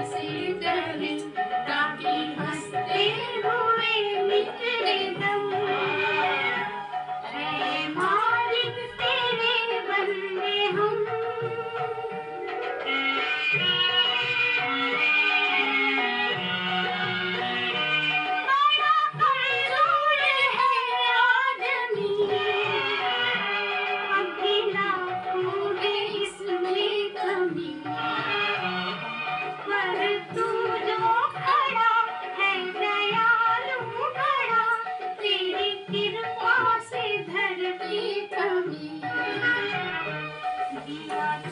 saved दिया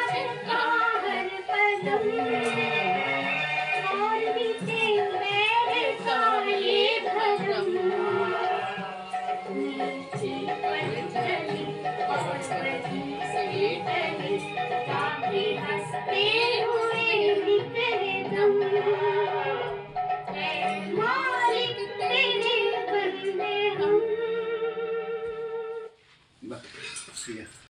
see you.